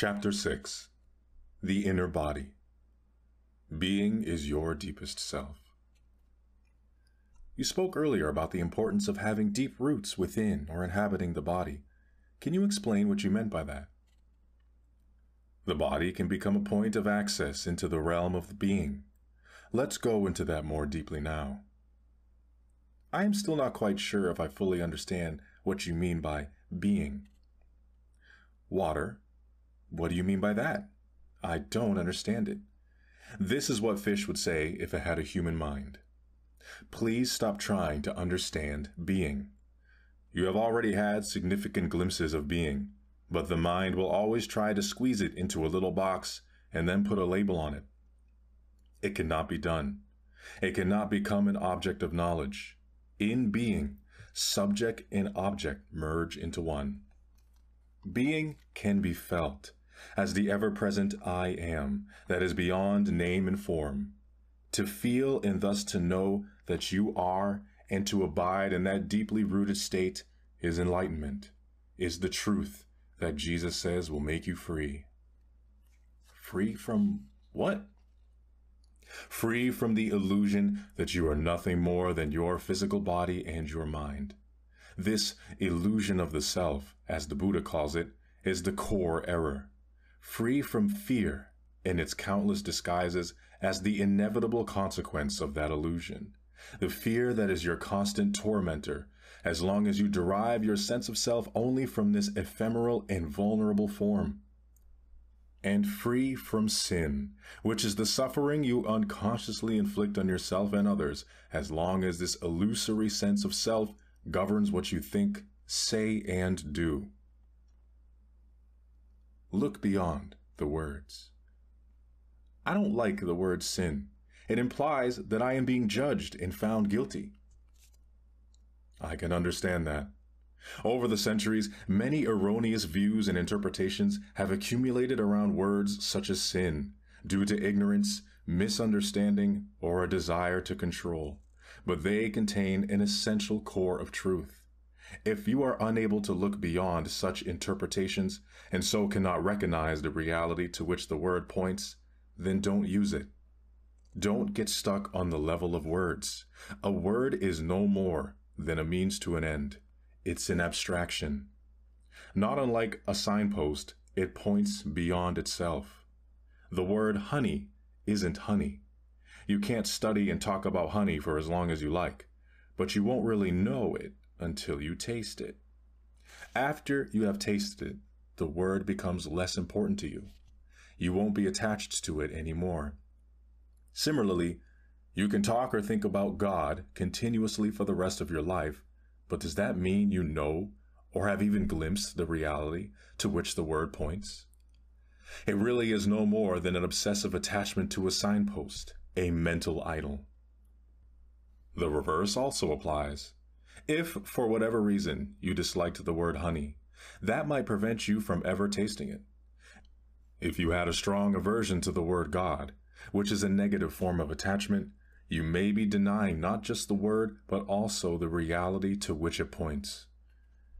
Chapter 6 The Inner Body Being is your deepest self. You spoke earlier about the importance of having deep roots within or inhabiting the body. Can you explain what you meant by that? The body can become a point of access into the realm of the being. Let's go into that more deeply now. I am still not quite sure if I fully understand what you mean by being. Water what do you mean by that? I don't understand it. This is what fish would say if it had a human mind. Please stop trying to understand being. You have already had significant glimpses of being, but the mind will always try to squeeze it into a little box and then put a label on it. It cannot be done. It cannot become an object of knowledge. In being, subject and object merge into one. Being can be felt as the ever present I am, that is beyond name and form. To feel and thus to know that you are, and to abide in that deeply rooted state, is enlightenment, is the truth that Jesus says will make you free. Free from what? Free from the illusion that you are nothing more than your physical body and your mind. This illusion of the self, as the Buddha calls it, is the core error free from fear in its countless disguises as the inevitable consequence of that illusion. The fear that is your constant tormentor, as long as you derive your sense of self only from this ephemeral and vulnerable form. And free from sin, which is the suffering you unconsciously inflict on yourself and others, as long as this illusory sense of self governs what you think, say, and do. Look beyond the words. I don't like the word sin. It implies that I am being judged and found guilty. I can understand that. Over the centuries, many erroneous views and interpretations have accumulated around words such as sin, due to ignorance, misunderstanding, or a desire to control. But they contain an essential core of truth. If you are unable to look beyond such interpretations and so cannot recognize the reality to which the word points, then don't use it. Don't get stuck on the level of words. A word is no more than a means to an end. It's an abstraction. Not unlike a signpost, it points beyond itself. The word honey isn't honey. You can't study and talk about honey for as long as you like, but you won't really know it until you taste it. After you have tasted it, the word becomes less important to you. You won't be attached to it anymore. Similarly, you can talk or think about God continuously for the rest of your life, but does that mean you know or have even glimpsed the reality to which the word points? It really is no more than an obsessive attachment to a signpost, a mental idol. The reverse also applies. If, for whatever reason, you disliked the word honey, that might prevent you from ever tasting it. If you had a strong aversion to the word God, which is a negative form of attachment, you may be denying not just the word, but also the reality to which it points.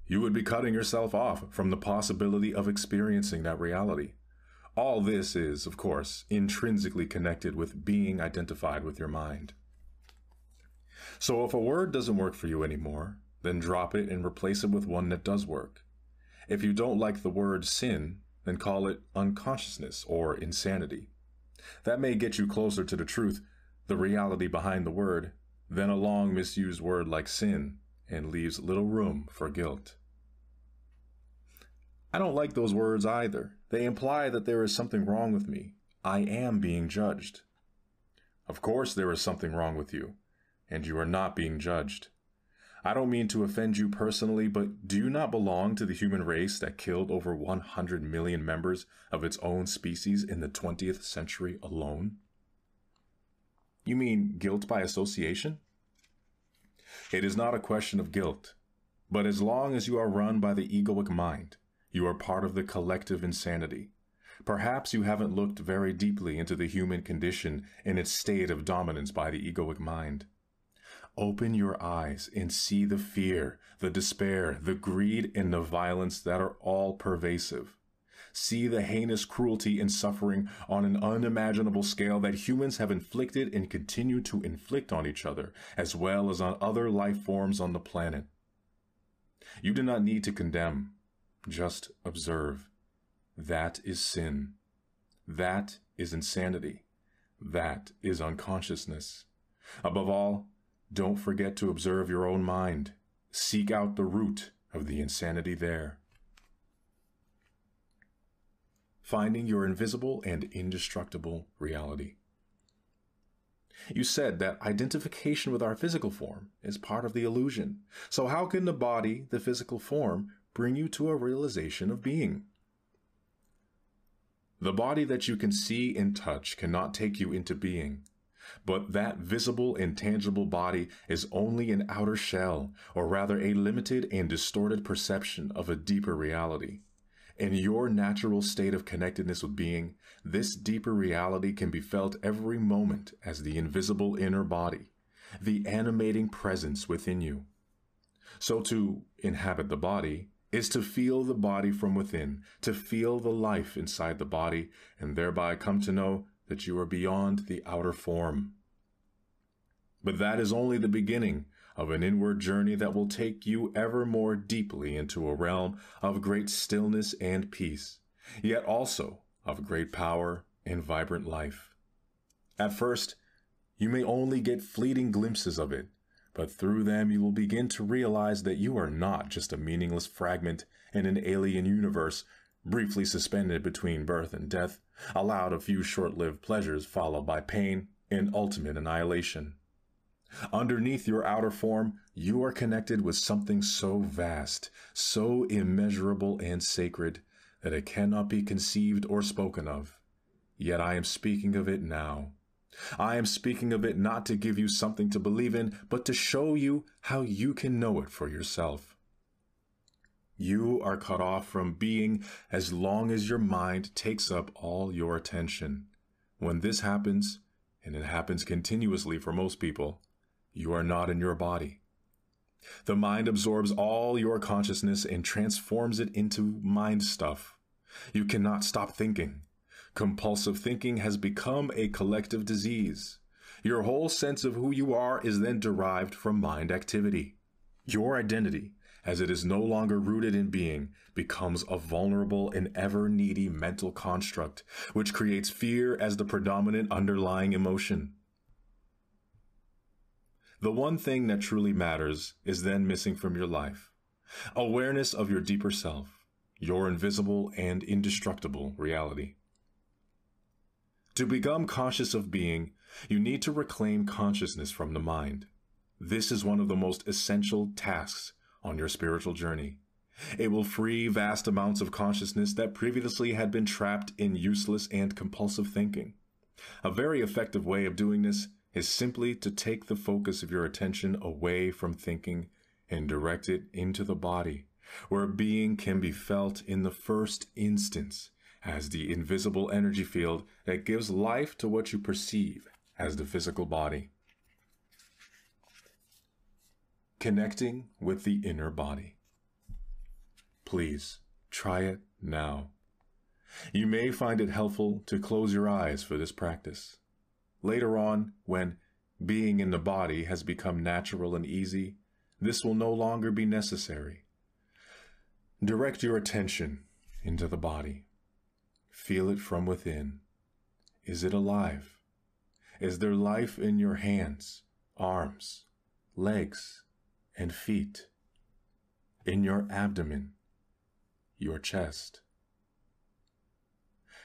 You would be cutting yourself off from the possibility of experiencing that reality. All this is, of course, intrinsically connected with being identified with your mind. So if a word doesn't work for you anymore, then drop it and replace it with one that does work. If you don't like the word sin, then call it unconsciousness or insanity. That may get you closer to the truth, the reality behind the word, than a long misused word like sin and leaves little room for guilt. I don't like those words either. They imply that there is something wrong with me. I am being judged. Of course, there is something wrong with you and you are not being judged. I don't mean to offend you personally, but do you not belong to the human race that killed over 100 million members of its own species in the 20th century alone? You mean guilt by association? It is not a question of guilt, but as long as you are run by the egoic mind, you are part of the collective insanity. Perhaps you haven't looked very deeply into the human condition in its state of dominance by the egoic mind. Open your eyes and see the fear, the despair, the greed, and the violence that are all pervasive. see the heinous cruelty and suffering on an unimaginable scale that humans have inflicted and continue to inflict on each other, as well as on other life forms on the planet. You do not need to condemn, just observe. That is sin. That is insanity. That is unconsciousness. Above all, don't forget to observe your own mind. Seek out the root of the insanity there. Finding your invisible and indestructible reality. You said that identification with our physical form is part of the illusion. So how can the body, the physical form, bring you to a realization of being? The body that you can see and touch cannot take you into being. But that visible and tangible body is only an outer shell, or rather a limited and distorted perception of a deeper reality. In your natural state of connectedness with being, this deeper reality can be felt every moment as the invisible inner body, the animating presence within you. So to inhabit the body is to feel the body from within, to feel the life inside the body, and thereby come to know that you are beyond the outer form. But that is only the beginning of an inward journey that will take you ever more deeply into a realm of great stillness and peace, yet also of great power and vibrant life. At first, you may only get fleeting glimpses of it, but through them you will begin to realize that you are not just a meaningless fragment in an alien universe briefly suspended between birth and death, allowed a few short-lived pleasures followed by pain and ultimate annihilation. Underneath your outer form, you are connected with something so vast, so immeasurable and sacred, that it cannot be conceived or spoken of. Yet I am speaking of it now. I am speaking of it not to give you something to believe in, but to show you how you can know it for yourself. You are cut off from being as long as your mind takes up all your attention. When this happens, and it happens continuously for most people, you are not in your body. The mind absorbs all your consciousness and transforms it into mind stuff. You cannot stop thinking. Compulsive thinking has become a collective disease. Your whole sense of who you are is then derived from mind activity. Your identity, as it is no longer rooted in being, becomes a vulnerable and ever needy mental construct, which creates fear as the predominant underlying emotion. The one thing that truly matters is then missing from your life awareness of your deeper self, your invisible and indestructible reality. To become conscious of being, you need to reclaim consciousness from the mind. This is one of the most essential tasks on your spiritual journey. It will free vast amounts of consciousness that previously had been trapped in useless and compulsive thinking. A very effective way of doing this is simply to take the focus of your attention away from thinking and direct it into the body, where being can be felt in the first instance as the invisible energy field that gives life to what you perceive as the physical body. Connecting with the inner body. Please try it now. You may find it helpful to close your eyes for this practice. Later on, when being in the body has become natural and easy, this will no longer be necessary. Direct your attention into the body. Feel it from within. Is it alive? Is there life in your hands, arms, legs, and feet? In your abdomen, your chest?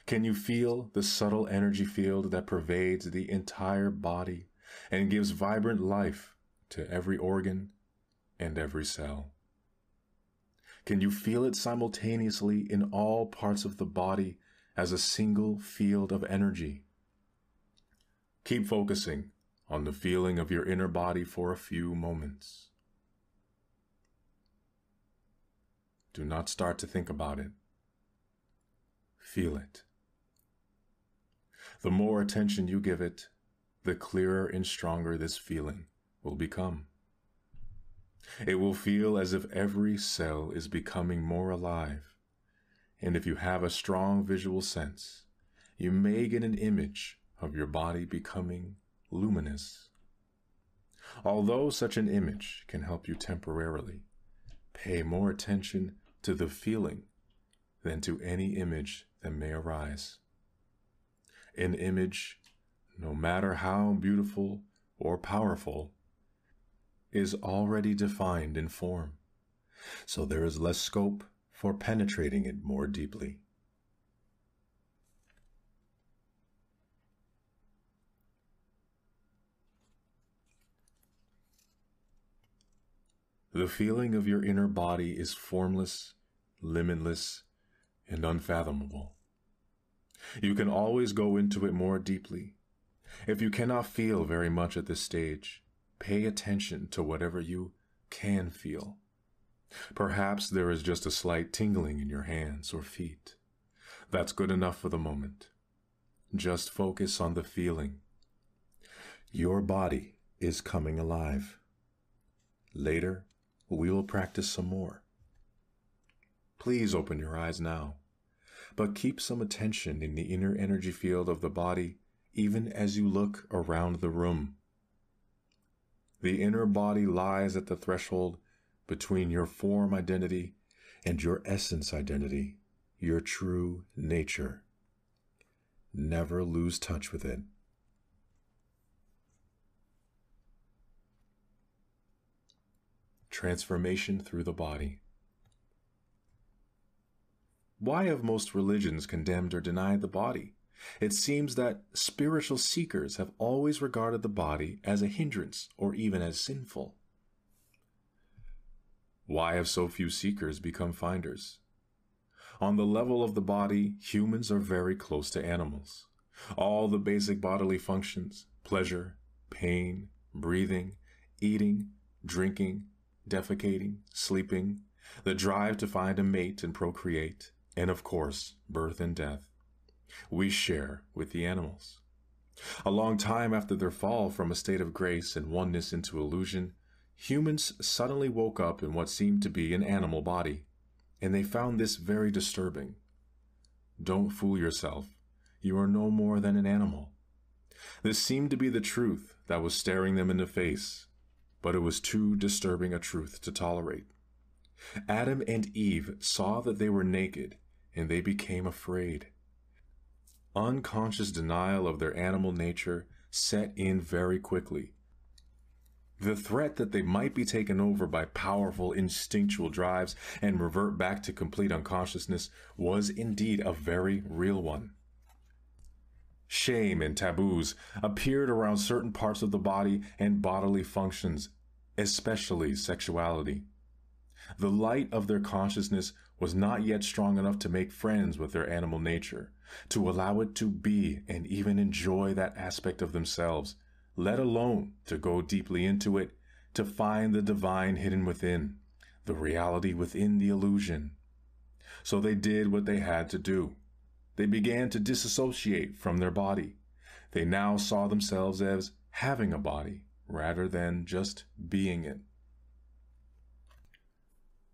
Can you feel the subtle energy field that pervades the entire body and gives vibrant life to every organ and every cell? Can you feel it simultaneously in all parts of the body as a single field of energy. Keep focusing on the feeling of your inner body for a few moments. Do not start to think about it. Feel it. The more attention you give it, the clearer and stronger this feeling will become. It will feel as if every cell is becoming more alive and if you have a strong visual sense, you may get an image of your body becoming luminous. Although such an image can help you temporarily, pay more attention to the feeling than to any image that may arise. An image, no matter how beautiful or powerful, is already defined in form, so there is less scope for penetrating it more deeply. The feeling of your inner body is formless, limitless, and unfathomable. You can always go into it more deeply. If you cannot feel very much at this stage, pay attention to whatever you can feel. Perhaps there is just a slight tingling in your hands or feet. That's good enough for the moment. Just focus on the feeling. Your body is coming alive. Later, we will practice some more. Please open your eyes now, but keep some attention in the inner energy field of the body even as you look around the room. The inner body lies at the threshold between your form identity and your essence identity, your true nature. Never lose touch with it. Transformation through the body. Why have most religions condemned or denied the body? It seems that spiritual seekers have always regarded the body as a hindrance or even as sinful. Why have so few seekers become finders? On the level of the body, humans are very close to animals. All the basic bodily functions, pleasure, pain, breathing, eating, drinking, defecating, sleeping, the drive to find a mate and procreate, and of course, birth and death, we share with the animals. A long time after their fall from a state of grace and oneness into illusion, humans suddenly woke up in what seemed to be an animal body, and they found this very disturbing. Don't fool yourself. You are no more than an animal. This seemed to be the truth that was staring them in the face but it was too disturbing a truth to tolerate. Adam and Eve saw that they were naked, and they became afraid. Unconscious denial of their animal nature set in very quickly. The threat that they might be taken over by powerful instinctual drives and revert back to complete unconsciousness was indeed a very real one. Shame and taboos appeared around certain parts of the body and bodily functions, especially sexuality. The light of their consciousness was not yet strong enough to make friends with their animal nature, to allow it to be and even enjoy that aspect of themselves, let alone to go deeply into it, to find the divine hidden within, the reality within the illusion. So they did what they had to do. They began to disassociate from their body. They now saw themselves as having a body rather than just being it.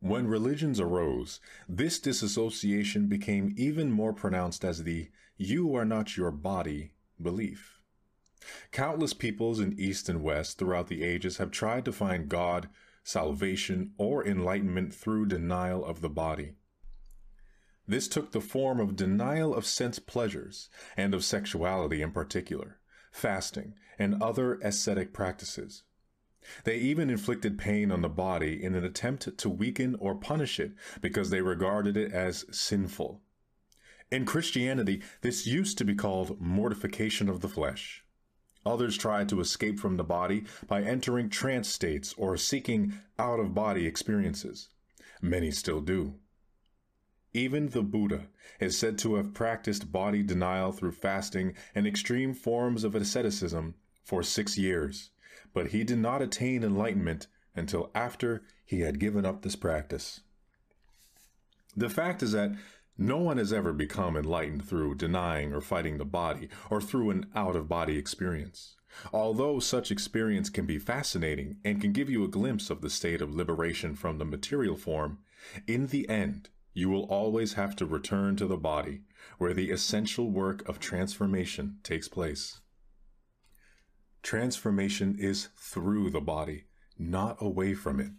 When religions arose, this disassociation became even more pronounced as the you are not your body belief. Countless peoples in East and West throughout the ages have tried to find God, salvation, or enlightenment through denial of the body. This took the form of denial of sense pleasures and of sexuality in particular, fasting, and other ascetic practices. They even inflicted pain on the body in an attempt to weaken or punish it because they regarded it as sinful. In Christianity, this used to be called mortification of the flesh. Others tried to escape from the body by entering trance states or seeking out of body experiences. Many still do. Even the Buddha is said to have practiced body denial through fasting and extreme forms of asceticism for six years, but he did not attain enlightenment until after he had given up this practice. The fact is that no one has ever become enlightened through denying or fighting the body or through an out of body experience. Although such experience can be fascinating and can give you a glimpse of the state of liberation from the material form, in the end, you will always have to return to the body, where the essential work of transformation takes place. Transformation is through the body, not away from it.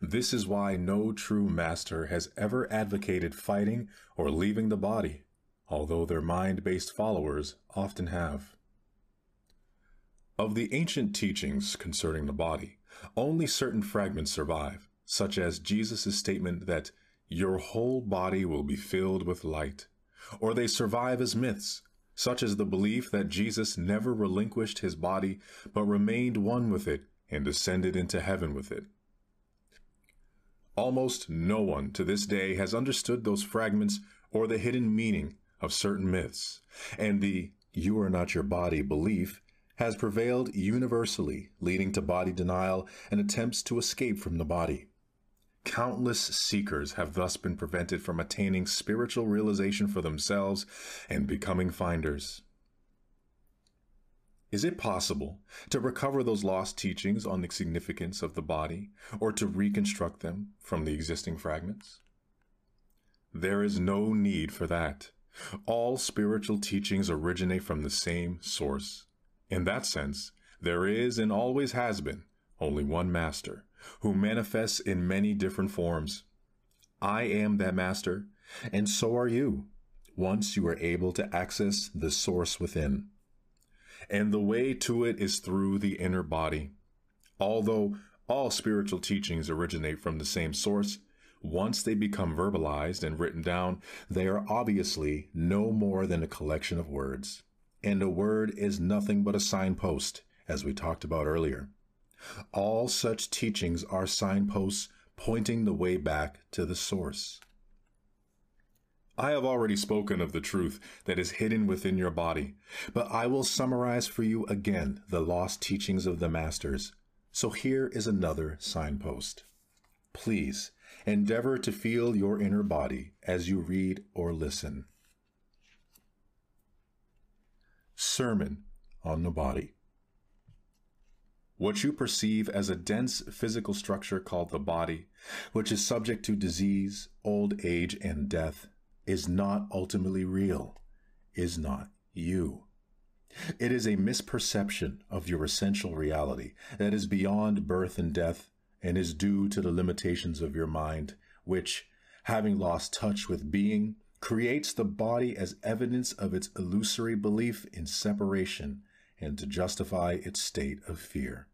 This is why no true master has ever advocated fighting or leaving the body, although their mind based followers often have. Of the ancient teachings concerning the body, only certain fragments survive, such as Jesus' statement that your whole body will be filled with light, or they survive as myths, such as the belief that Jesus never relinquished his body, but remained one with it and ascended into heaven with it. Almost no one to this day has understood those fragments or the hidden meaning of certain myths, and the you are not your body belief has prevailed universally, leading to body denial and attempts to escape from the body. Countless seekers have thus been prevented from attaining spiritual realization for themselves and becoming finders. Is it possible to recover those lost teachings on the significance of the body or to reconstruct them from the existing fragments? There is no need for that. All spiritual teachings originate from the same source. In that sense, there is and always has been only one master who manifests in many different forms. I am that master, and so are you, once you are able to access the source within and the way to it is through the inner body. Although all spiritual teachings originate from the same source, once they become verbalized and written down, they are obviously no more than a collection of words. And a word is nothing but a signpost, as we talked about earlier. All such teachings are signposts pointing the way back to the source. I have already spoken of the truth that is hidden within your body, but I will summarize for you again the lost teachings of the masters. So here is another signpost. Please endeavor to feel your inner body as you read or listen. Sermon on the Body. What you perceive as a dense physical structure called the body, which is subject to disease, old age, and death, is not ultimately real, is not you. It is a misperception of your essential reality that is beyond birth and death and is due to the limitations of your mind, which, having lost touch with being, creates the body as evidence of its illusory belief in separation and to justify its state of fear.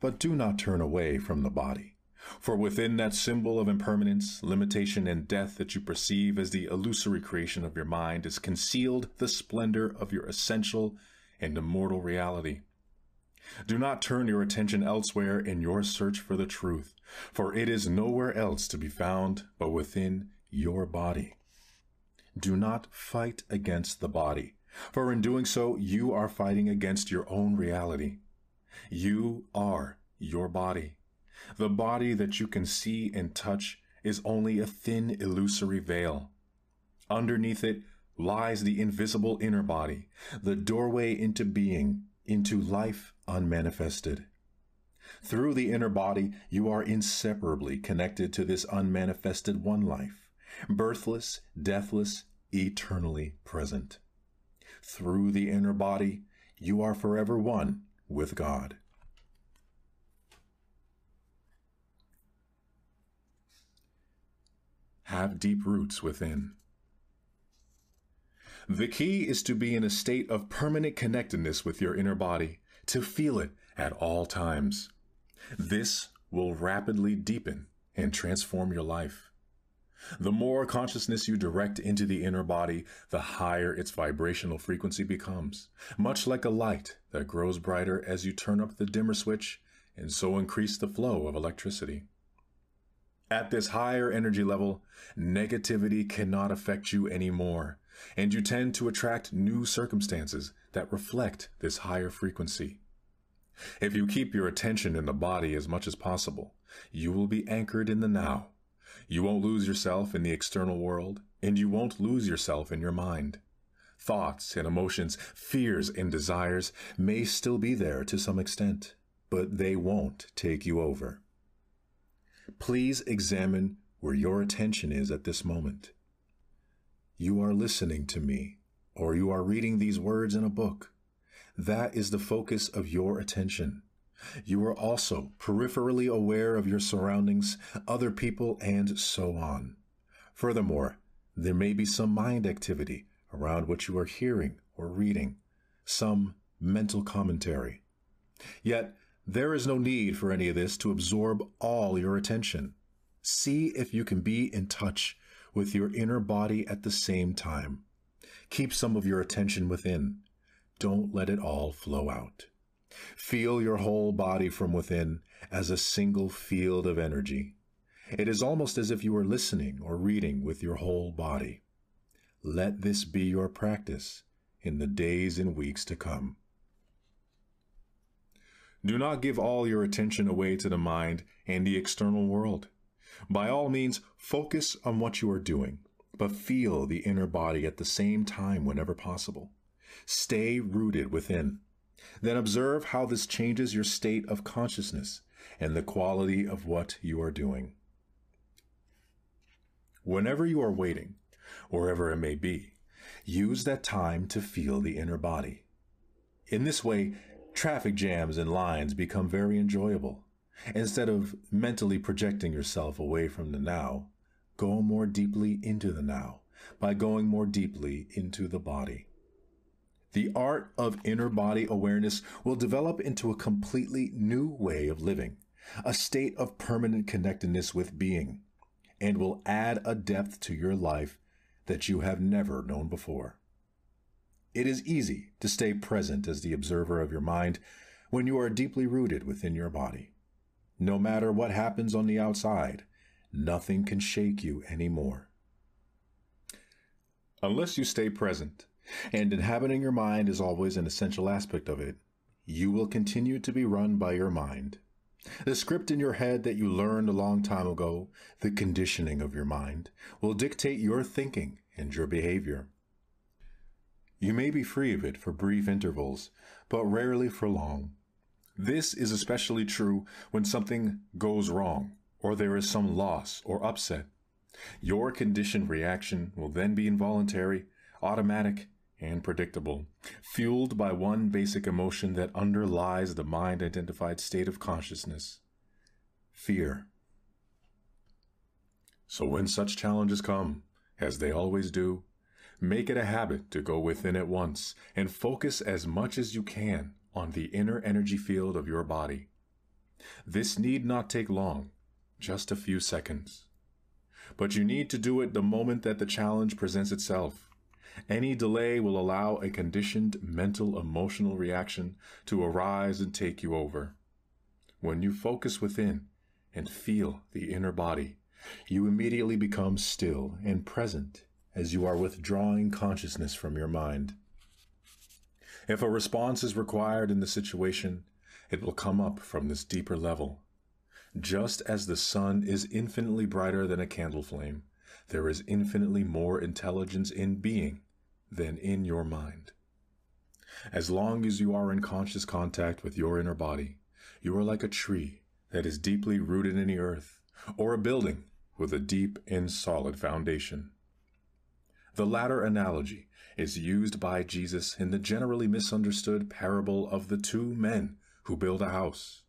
But do not turn away from the body. For within that symbol of impermanence, limitation, and death that you perceive as the illusory creation of your mind is concealed the splendor of your essential and immortal reality. Do not turn your attention elsewhere in your search for the truth, for it is nowhere else to be found but within your body. Do not fight against the body, for in doing so, you are fighting against your own reality. You are your body. The body that you can see and touch is only a thin, illusory veil. Underneath it lies the invisible inner body, the doorway into being, into life unmanifested. Through the inner body, you are inseparably connected to this unmanifested one life, birthless, deathless, eternally present. Through the inner body, you are forever one with God. have deep roots within. The key is to be in a state of permanent connectedness with your inner body, to feel it at all times. This will rapidly deepen and transform your life. The more consciousness you direct into the inner body, the higher its vibrational frequency becomes, much like a light that grows brighter as you turn up the dimmer switch and so increase the flow of electricity. At this higher energy level, negativity cannot affect you anymore, and you tend to attract new circumstances that reflect this higher frequency. If you keep your attention in the body as much as possible, you will be anchored in the now. You won't lose yourself in the external world, and you won't lose yourself in your mind. Thoughts and emotions, fears and desires may still be there to some extent, but they won't take you over please examine where your attention is at this moment. You are listening to me, or you are reading these words in a book. That is the focus of your attention. You are also peripherally aware of your surroundings, other people, and so on. Furthermore, there may be some mind activity around what you are hearing or reading, some mental commentary. Yet, there is no need for any of this to absorb all your attention. See if you can be in touch with your inner body at the same time. Keep some of your attention within. Don't let it all flow out. Feel your whole body from within as a single field of energy. It is almost as if you were listening or reading with your whole body. Let this be your practice in the days and weeks to come. Do not give all your attention away to the mind and the external world. By all means, focus on what you are doing, but feel the inner body at the same time whenever possible. Stay rooted within. Then observe how this changes your state of consciousness and the quality of what you are doing. Whenever you are waiting, wherever it may be, use that time to feel the inner body. In this way, traffic jams and lines become very enjoyable. Instead of mentally projecting yourself away from the now, go more deeply into the now by going more deeply into the body. The art of inner body awareness will develop into a completely new way of living, a state of permanent connectedness with being, and will add a depth to your life that you have never known before. It is easy to stay present as the observer of your mind when you are deeply rooted within your body. No matter what happens on the outside, nothing can shake you anymore. Unless you stay present, and inhabiting your mind is always an essential aspect of it, you will continue to be run by your mind. The script in your head that you learned a long time ago, the conditioning of your mind, will dictate your thinking and your behavior. You may be free of it for brief intervals, but rarely for long. This is especially true when something goes wrong or there is some loss or upset. Your conditioned reaction will then be involuntary, automatic, and predictable, fueled by one basic emotion that underlies the mind identified state of consciousness fear. So when such challenges come, as they always do, make it a habit to go within at once and focus as much as you can on the inner energy field of your body. This need not take long, just a few seconds. But you need to do it the moment that the challenge presents itself any delay will allow a conditioned mental emotional reaction to arise and take you over. When you focus within and feel the inner body, you immediately become still and present as you are withdrawing consciousness from your mind. If a response is required in the situation, it will come up from this deeper level. Just as the sun is infinitely brighter than a candle flame, there is infinitely more intelligence in being than in your mind. As long as you are in conscious contact with your inner body, you are like a tree that is deeply rooted in the earth, or a building with a deep and solid foundation. The latter analogy is used by Jesus in the generally misunderstood parable of the two men who build a house.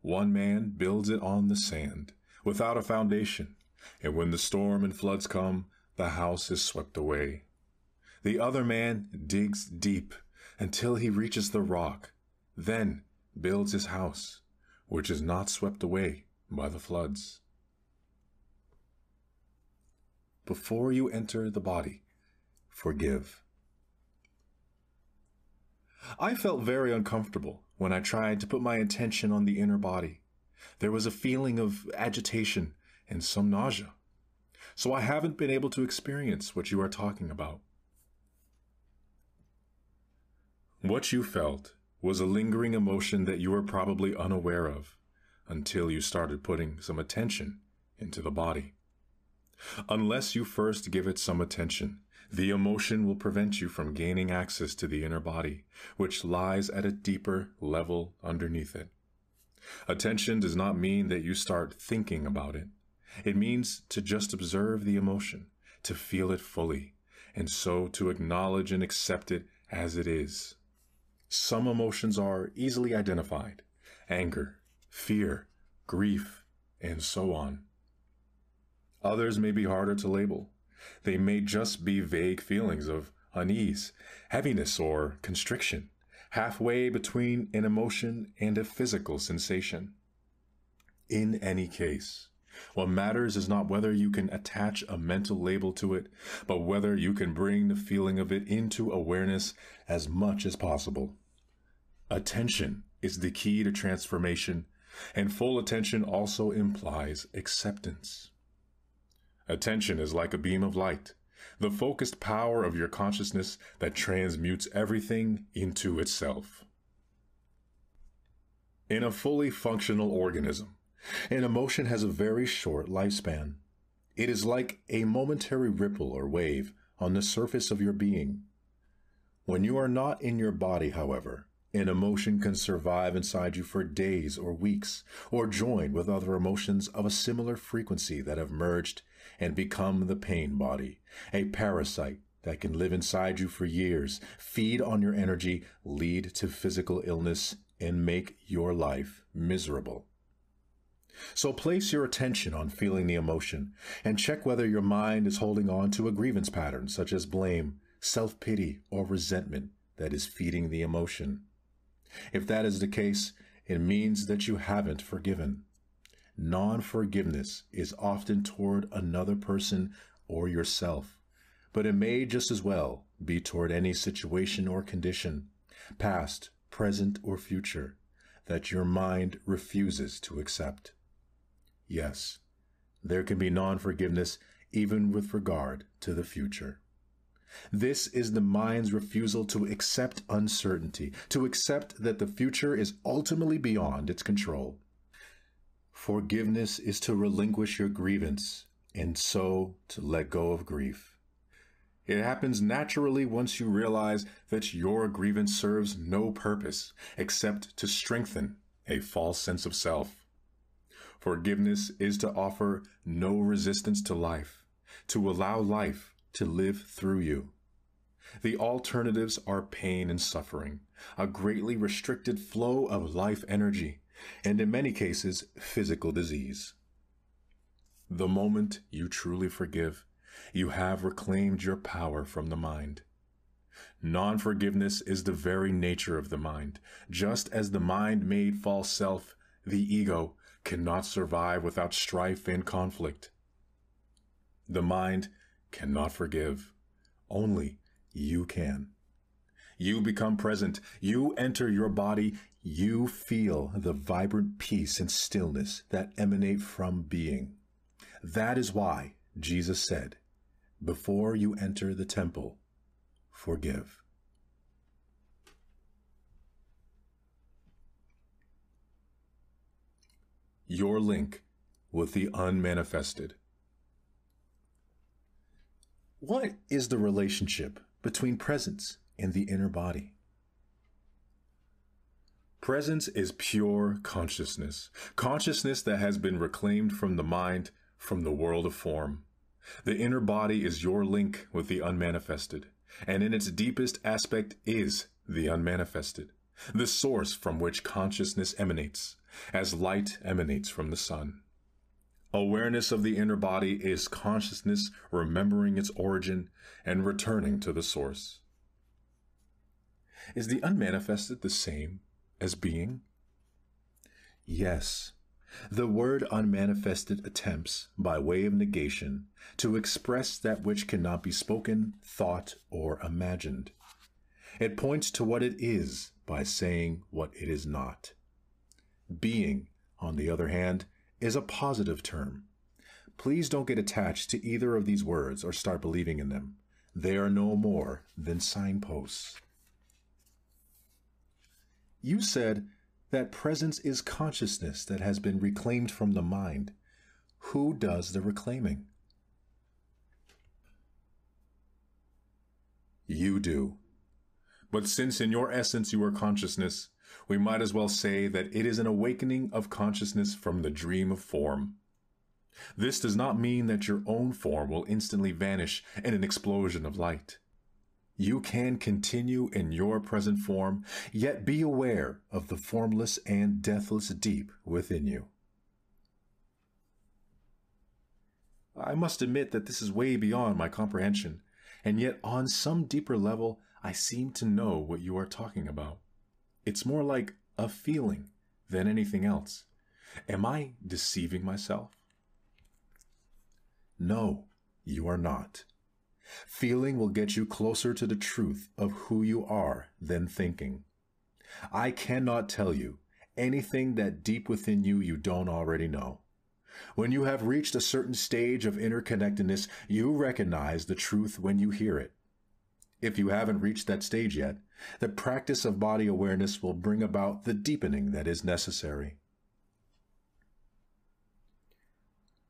One man builds it on the sand, without a foundation, and when the storm and floods come, the house is swept away. The other man digs deep until he reaches the rock, then builds his house, which is not swept away by the floods. Before you enter the body, forgive. I felt very uncomfortable when I tried to put my attention on the inner body. There was a feeling of agitation and some nausea. So I haven't been able to experience what you are talking about. What you felt was a lingering emotion that you were probably unaware of until you started putting some attention into the body. Unless you first give it some attention, the emotion will prevent you from gaining access to the inner body, which lies at a deeper level underneath it. Attention does not mean that you start thinking about it. It means to just observe the emotion, to feel it fully, and so to acknowledge and accept it as it is. Some emotions are easily identified anger, fear, grief, and so on. Others may be harder to label. They may just be vague feelings of unease, heaviness, or constriction, halfway between an emotion and a physical sensation. In any case, what matters is not whether you can attach a mental label to it, but whether you can bring the feeling of it into awareness as much as possible. Attention is the key to transformation, and full attention also implies acceptance. Attention is like a beam of light, the focused power of your consciousness that transmutes everything into itself. In a fully functional organism, an emotion has a very short lifespan. It is like a momentary ripple or wave on the surface of your being. When you are not in your body, however, an emotion can survive inside you for days or weeks, or join with other emotions of a similar frequency that have merged and become the pain body, a parasite that can live inside you for years, feed on your energy, lead to physical illness, and make your life miserable. So place your attention on feeling the emotion and check whether your mind is holding on to a grievance pattern such as blame, self-pity, or resentment that is feeding the emotion. If that is the case, it means that you haven't forgiven. Non forgiveness is often toward another person or yourself, but it may just as well be toward any situation or condition, past, present, or future, that your mind refuses to accept. Yes, there can be non forgiveness even with regard to the future. This is the mind's refusal to accept uncertainty, to accept that the future is ultimately beyond its control. Forgiveness is to relinquish your grievance and so to let go of grief. It happens naturally once you realize that your grievance serves no purpose except to strengthen a false sense of self. Forgiveness is to offer no resistance to life, to allow life to live through you. The alternatives are pain and suffering, a greatly restricted flow of life energy, and in many cases, physical disease. The moment you truly forgive, you have reclaimed your power from the mind. Non-forgiveness is the very nature of the mind. Just as the mind made false self, the ego, cannot survive without strife and conflict. The mind cannot forgive. Only you can. You become present. You enter your body. You feel the vibrant peace and stillness that emanate from being. That is why Jesus said, before you enter the temple, forgive. Your link with the unmanifested. What is the relationship between presence and the inner body? Presence is pure consciousness, consciousness that has been reclaimed from the mind, from the world of form. The inner body is your link with the unmanifested, and in its deepest aspect is the unmanifested, the source from which consciousness emanates, as light emanates from the sun. Awareness of the inner body is consciousness remembering its origin and returning to the source. Is the unmanifested the same as being? Yes. The word unmanifested attempts, by way of negation, to express that which cannot be spoken, thought, or imagined. It points to what it is by saying what it is not. Being, on the other hand, is a positive term. Please don't get attached to either of these words or start believing in them. They are no more than signposts. You said that presence is consciousness that has been reclaimed from the mind. Who does the reclaiming? You do. But since in your essence you are consciousness, we might as well say that it is an awakening of consciousness from the dream of form. This does not mean that your own form will instantly vanish in an explosion of light. You can continue in your present form, yet be aware of the formless and deathless deep within you. I must admit that this is way beyond my comprehension, and yet on some deeper level, I seem to know what you are talking about. It's more like a feeling than anything else. Am I deceiving myself? No, you are not. Feeling will get you closer to the truth of who you are than thinking. I cannot tell you anything that deep within you you don't already know. When you have reached a certain stage of interconnectedness, you recognize the truth when you hear it. If you haven't reached that stage yet, the practice of body awareness will bring about the deepening that is necessary.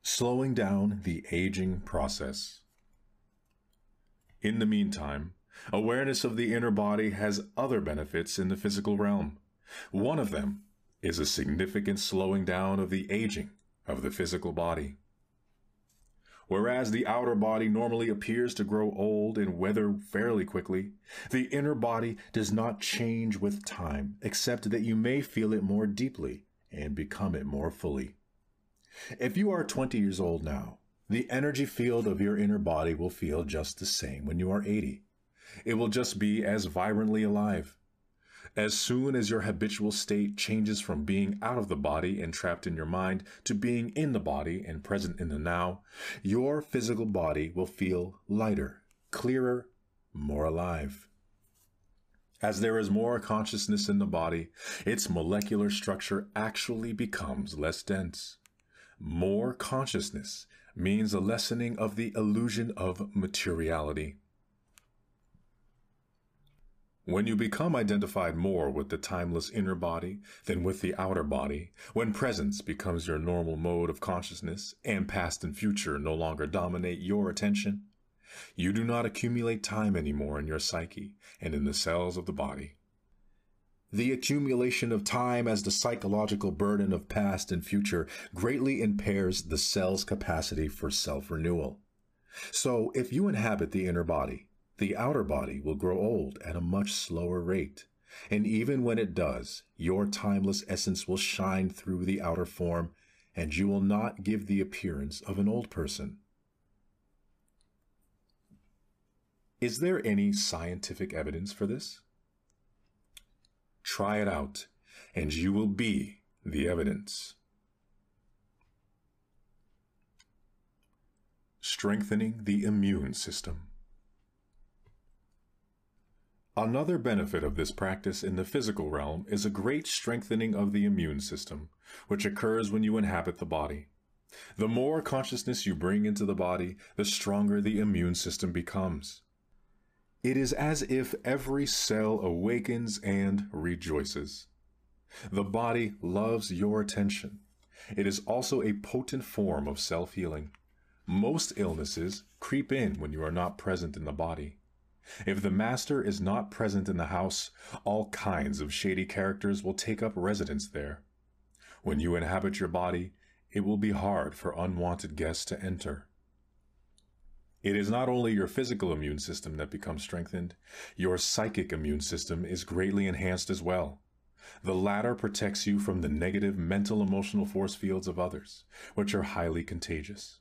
Slowing down the aging process. In the meantime, awareness of the inner body has other benefits in the physical realm. One of them is a significant slowing down of the aging of the physical body. Whereas the outer body normally appears to grow old and wither fairly quickly, the inner body does not change with time, except that you may feel it more deeply and become it more fully. If you are 20 years old now, the energy field of your inner body will feel just the same when you are 80. It will just be as vibrantly alive. As soon as your habitual state changes from being out of the body and trapped in your mind to being in the body and present in the now, your physical body will feel lighter, clearer, more alive. As there is more consciousness in the body, its molecular structure actually becomes less dense. More consciousness means a lessening of the illusion of materiality. When you become identified more with the timeless inner body than with the outer body, when presence becomes your normal mode of consciousness and past and future no longer dominate your attention, you do not accumulate time anymore in your psyche and in the cells of the body. The accumulation of time as the psychological burden of past and future greatly impairs the cell's capacity for self-renewal. So if you inhabit the inner body, the outer body will grow old at a much slower rate. And even when it does, your timeless essence will shine through the outer form, and you will not give the appearance of an old person. Is there any scientific evidence for this? Try it out, and you will be the evidence. Strengthening the immune system. Another benefit of this practice in the physical realm is a great strengthening of the immune system, which occurs when you inhabit the body. The more consciousness you bring into the body, the stronger the immune system becomes. It is as if every cell awakens and rejoices. The body loves your attention. It is also a potent form of self-healing. Most illnesses creep in when you are not present in the body. If the master is not present in the house, all kinds of shady characters will take up residence there. When you inhabit your body, it will be hard for unwanted guests to enter. It is not only your physical immune system that becomes strengthened, your psychic immune system is greatly enhanced as well. The latter protects you from the negative mental emotional force fields of others, which are highly contagious.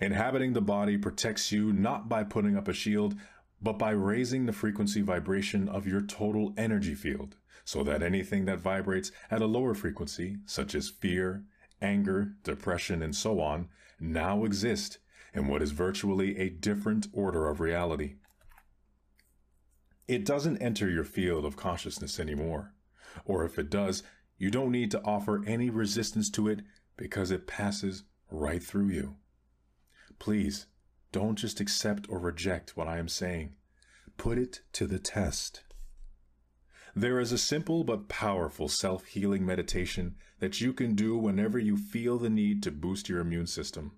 Inhabiting the body protects you not by putting up a shield, but by raising the frequency vibration of your total energy field, so that anything that vibrates at a lower frequency, such as fear, anger, depression, and so on, now exist in what is virtually a different order of reality. It doesn't enter your field of consciousness anymore, or if it does, you don't need to offer any resistance to it because it passes right through you. Please, don't just accept or reject what I am saying. Put it to the test. There is a simple but powerful self-healing meditation that you can do whenever you feel the need to boost your immune system.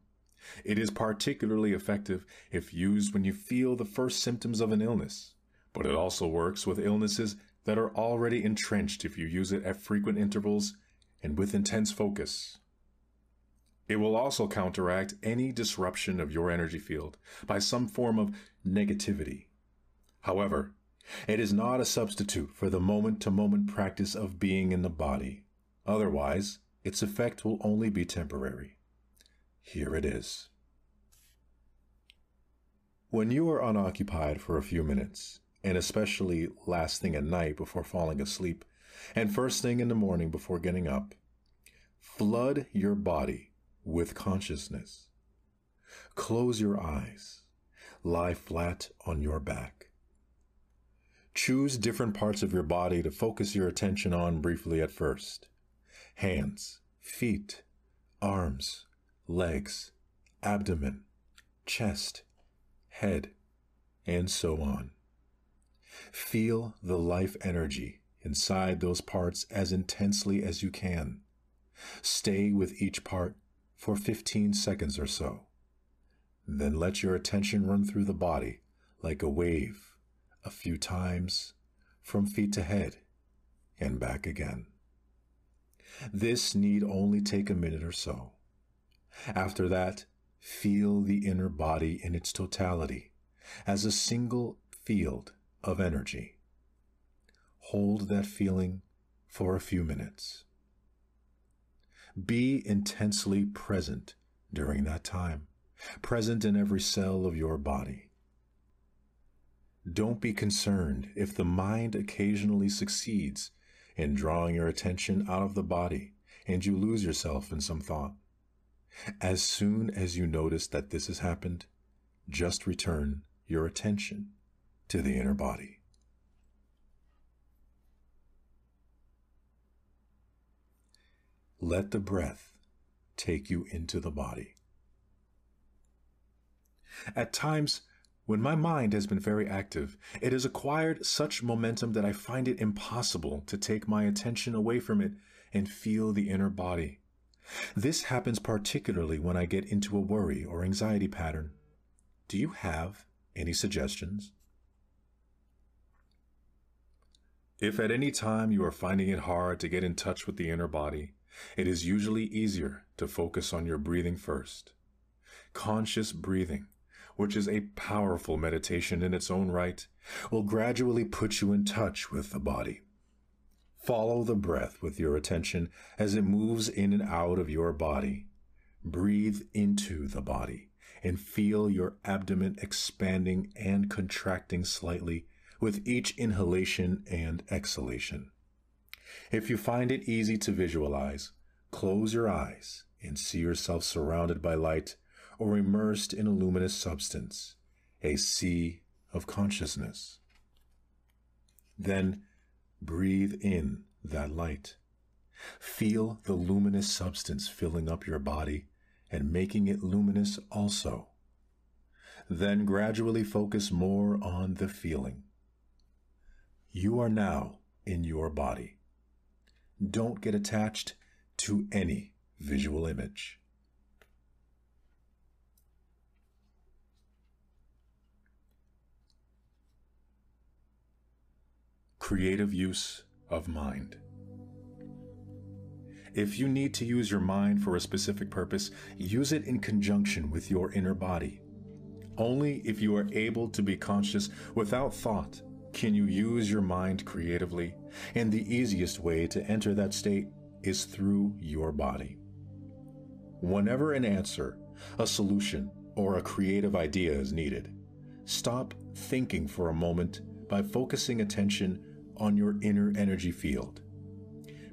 It is particularly effective if used when you feel the first symptoms of an illness, but it also works with illnesses that are already entrenched if you use it at frequent intervals and with intense focus. It will also counteract any disruption of your energy field by some form of negativity. However, it is not a substitute for the moment to moment practice of being in the body. Otherwise, its effect will only be temporary. Here it is. When you are unoccupied for a few minutes, and especially last thing at night before falling asleep, and first thing in the morning before getting up, flood your body with consciousness. Close your eyes. Lie flat on your back. Choose different parts of your body to focus your attention on briefly at first. Hands, feet, arms, legs, abdomen, chest, head, and so on. Feel the life energy inside those parts as intensely as you can. Stay with each part for 15 seconds or so. Then let your attention run through the body like a wave a few times from feet to head and back again. This need only take a minute or so. After that, feel the inner body in its totality as a single field of energy. Hold that feeling for a few minutes. Be intensely present during that time, present in every cell of your body. Don't be concerned if the mind occasionally succeeds in drawing your attention out of the body and you lose yourself in some thought. As soon as you notice that this has happened, just return your attention to the inner body. Let the breath take you into the body. At times, when my mind has been very active, it has acquired such momentum that I find it impossible to take my attention away from it and feel the inner body. This happens particularly when I get into a worry or anxiety pattern. Do you have any suggestions? If at any time you are finding it hard to get in touch with the inner body, it is usually easier to focus on your breathing first. Conscious breathing, which is a powerful meditation in its own right, will gradually put you in touch with the body. Follow the breath with your attention as it moves in and out of your body. Breathe into the body and feel your abdomen expanding and contracting slightly with each inhalation and exhalation. If you find it easy to visualize, close your eyes and see yourself surrounded by light or immersed in a luminous substance, a sea of consciousness. Then breathe in that light. Feel the luminous substance filling up your body and making it luminous also. Then gradually focus more on the feeling. You are now in your body. Don't get attached to any visual image. Creative use of mind. If you need to use your mind for a specific purpose, use it in conjunction with your inner body. Only if you are able to be conscious without thought can you use your mind creatively? And the easiest way to enter that state is through your body. Whenever an answer, a solution, or a creative idea is needed, stop thinking for a moment by focusing attention on your inner energy field.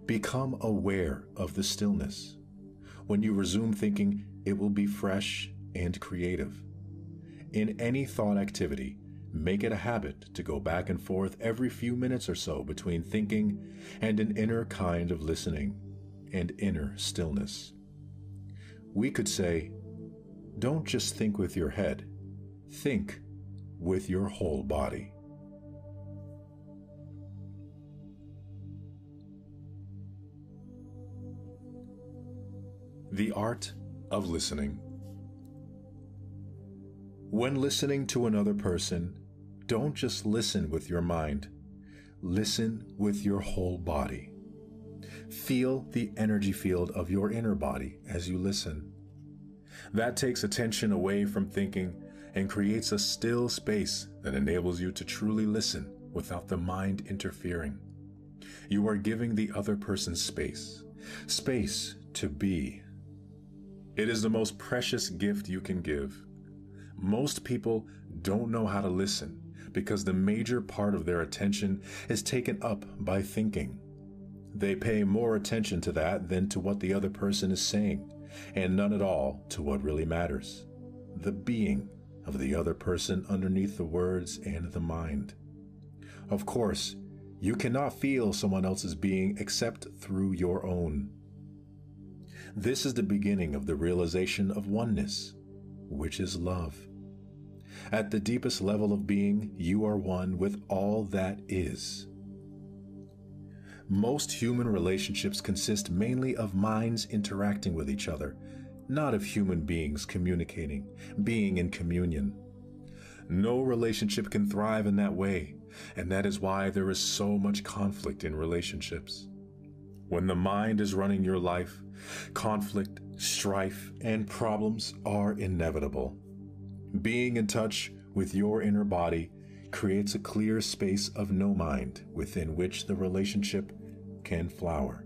Become aware of the stillness. When you resume thinking, it will be fresh and creative. In any thought activity, Make it a habit to go back and forth every few minutes or so between thinking and an inner kind of listening and inner stillness. We could say, don't just think with your head, think with your whole body. The Art of Listening. When listening to another person, don't just listen with your mind, listen with your whole body. Feel the energy field of your inner body as you listen. That takes attention away from thinking and creates a still space that enables you to truly listen without the mind interfering. You are giving the other person space, space to be. It is the most precious gift you can give. Most people don't know how to listen because the major part of their attention is taken up by thinking. They pay more attention to that than to what the other person is saying, and none at all to what really matters the being of the other person underneath the words and the mind. Of course, you cannot feel someone else's being except through your own. This is the beginning of the realization of oneness, which is love. At the deepest level of being, you are one with all that is. Most human relationships consist mainly of minds interacting with each other, not of human beings communicating, being in communion. No relationship can thrive in that way, and that is why there is so much conflict in relationships. When the mind is running your life, conflict, strife, and problems are inevitable. Being in touch with your inner body creates a clear space of no mind within which the relationship can flower.